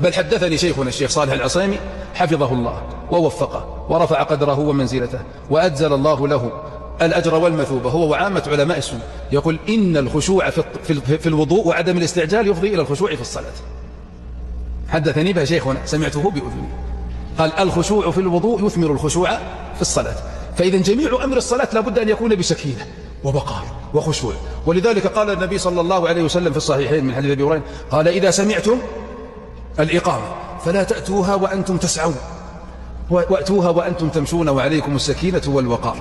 بل حدثني شيخنا الشيخ صالح العصيمي حفظه الله ووفقه ورفع قدره ومنزلته وأجزل الله له الأجر والمثوبة هو وعامة علماء السنة يقول إن الخشوع في الوضوء وعدم الاستعجال يفضي إلى الخشوع في الصلاة. حدثني بها شيخنا سمعته بأذني. قال الخشوع في الوضوء يثمر الخشوع في الصلاة فإذا جميع أمر الصلاة لابد أن يكون بسكينة وبقار وخشوع. ولذلك قال النبي صلى الله عليه وسلم في الصحيحين من حديث أبي هريرة قال إذا سمعتم الإقامة. فلا تأتوها وأنتم تسعون. وأتوها وأنتم تمشون وعليكم السكينة والوقار.